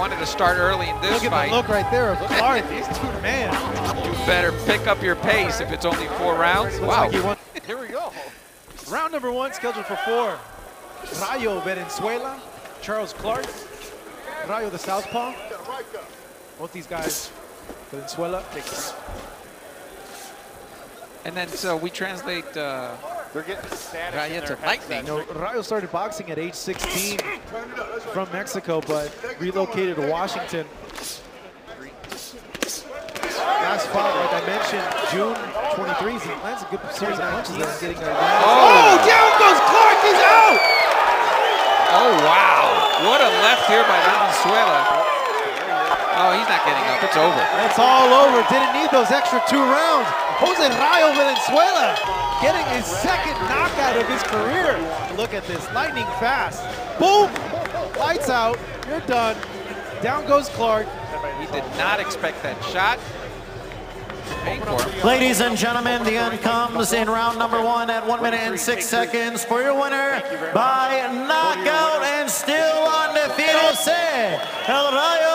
wanted to start early in this Look at fight, look right there of Clark. These two man. you better pick up your pace if it's only four rounds. Wow. like he. Here we go. Round number one scheduled for four. Rayo Valenzuela, Charles Clark. Rayo the Southpaw. Both these guys, Valenzuela. And then so we translate uh, They're getting static. Raya in their lightning. You know, Rayo started boxing at age 16 from Mexico, but relocated to Washington. Last fight, like I mentioned, June 23. He lands a good series of punches there, getting a Oh! down goes Clark. He's out. Oh, wow. What a left here by Valenzuela. Oh, he's not getting up. It's over. It's all over. Didn't need those extra two rounds. Jose Rayo Valenzuela getting his second knockout of his career. Look at this, lightning fast. Boom! Lights out. You're done. Down goes Clark. He did not expect that shot. Paying for him. Ladies and gentlemen, the end comes in round number one at one minute and six seconds for your winner by knockout and still undefeated, Jose El Rayo